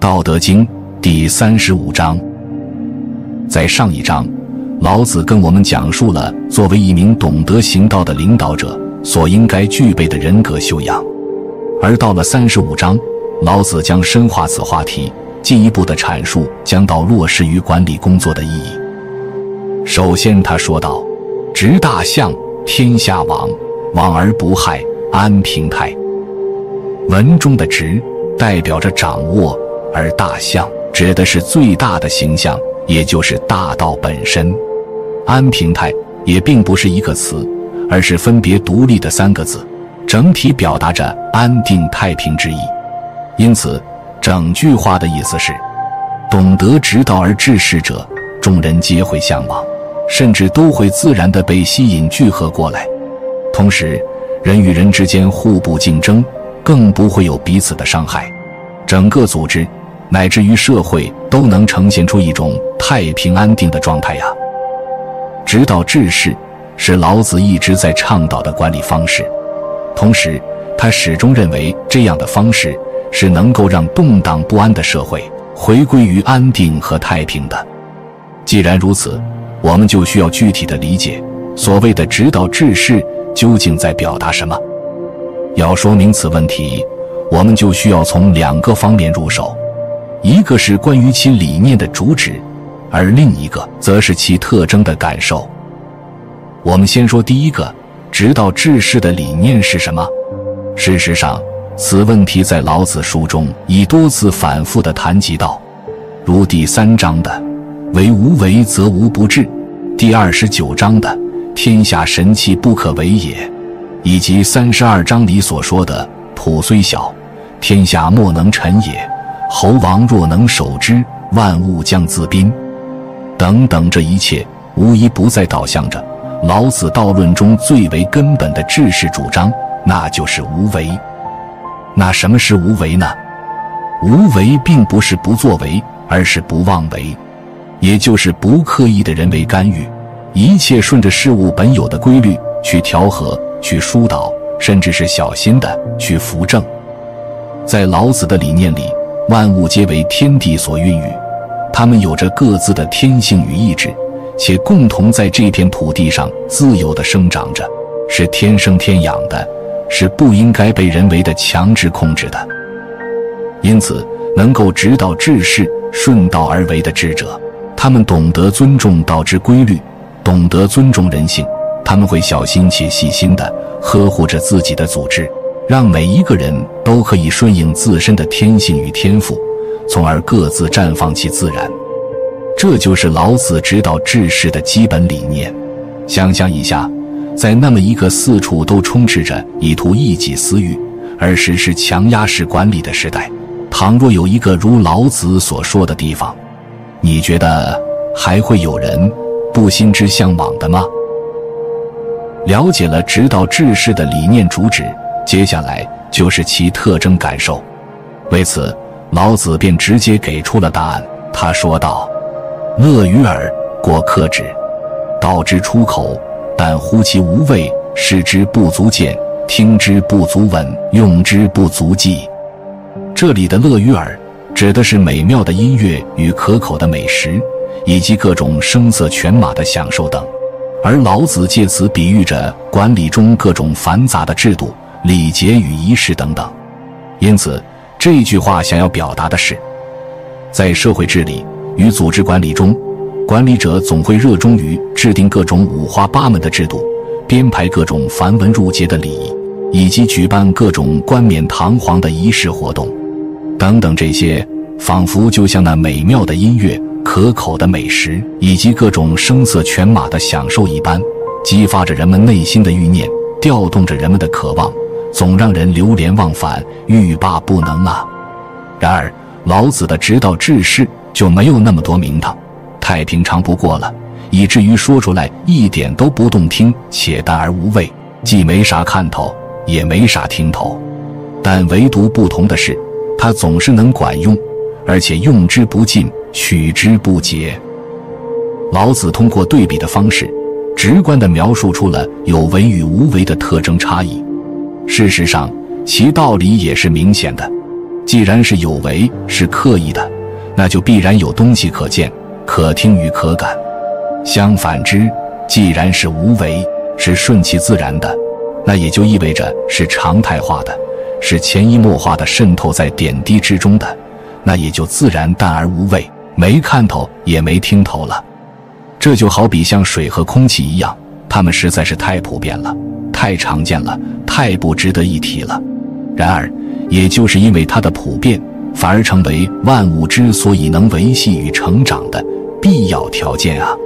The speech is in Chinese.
道德经第三十五章，在上一章，老子跟我们讲述了作为一名懂得行道的领导者所应该具备的人格修养。而到了三十五章，老子将深化此话题，进一步的阐述将到落实于管理工作的意义。首先，他说道：“执大象，天下往，往而不害，安平泰。”文中的“执”代表着掌握。而大象指的是最大的形象，也就是大道本身。安平泰也并不是一个词，而是分别独立的三个字，整体表达着安定太平之意。因此，整句话的意思是：懂得直道而治世者，众人皆会向往，甚至都会自然地被吸引聚合过来。同时，人与人之间互不竞争，更不会有彼此的伤害。整个组织。乃至于社会都能呈现出一种太平安定的状态呀。直道治世是老子一直在倡导的管理方式，同时他始终认为这样的方式是能够让动荡不安的社会回归于安定和太平的。既然如此，我们就需要具体的理解所谓的直道治世究竟在表达什么。要说明此问题，我们就需要从两个方面入手。一个是关于其理念的主旨，而另一个则是其特征的感受。我们先说第一个，直道治世的理念是什么？事实上，此问题在老子书中已多次反复的谈及到，如第三章的“为无为，则无不治”，第二十九章的“天下神器，不可为也”，以及三十二章里所说的“朴虽小，天下莫能臣也”。猴王若能守之，万物将自宾。等等，这一切无一不在导向着老子道论中最为根本的治世主张，那就是无为。那什么是无为呢？无为并不是不作为，而是不妄为，也就是不刻意的人为干预，一切顺着事物本有的规律去调和、去疏导，甚至是小心的去扶正。在老子的理念里。万物皆为天地所孕育，它们有着各自的天性与意志，且共同在这片土地上自由地生长着，是天生天养的，是不应该被人为的强制控制的。因此，能够直道治世、顺道而为的智者，他们懂得尊重道之规律，懂得尊重人性，他们会小心且细心地呵护着自己的组织。让每一个人都可以顺应自身的天性与天赋，从而各自绽放其自然。这就是老子指导治世的基本理念。想象一下，在那么一个四处都充斥着以图一己私欲而实施强压式管理的时代，倘若有一个如老子所说的地方，你觉得还会有人不心之向往的吗？了解了指导治世的理念主旨。接下来就是其特征感受，为此老子便直接给出了答案。他说道：“乐于耳，过客止；道之出口，但乎其无味，视之不足见，听之不足闻，用之不足记。”这里的乐于耳，指的是美妙的音乐与可口的美食，以及各种声色犬马的享受等。而老子借此比喻着管理中各种繁杂的制度。礼节与仪式等等，因此这句话想要表达的是，在社会治理与组织管理中，管理者总会热衷于制定各种五花八门的制度，编排各种繁文缛节的礼仪，以及举办各种冠冕堂皇的仪式活动，等等。这些仿佛就像那美妙的音乐、可口的美食以及各种声色犬马的享受一般，激发着人们内心的欲念，调动着人们的渴望。总让人流连忘返、欲罢不能啊！然而，老子的直道治世就没有那么多名堂，太平常不过了，以至于说出来一点都不动听，且淡而无味，既没啥看头，也没啥听头。但唯独不同的是，他总是能管用，而且用之不尽，取之不竭。老子通过对比的方式，直观地描述出了有为与无为的特征差异。事实上，其道理也是明显的。既然是有为，是刻意的，那就必然有东西可见、可听与可感。相反之，既然是无为，是顺其自然的，那也就意味着是常态化的，是潜移默化的渗透在点滴之中的，那也就自然淡而无味，没看头也没听头了。这就好比像水和空气一样，它们实在是太普遍了，太常见了，太不值得一提了。然而，也就是因为它的普遍，反而成为万物之所以能维系与成长的必要条件啊。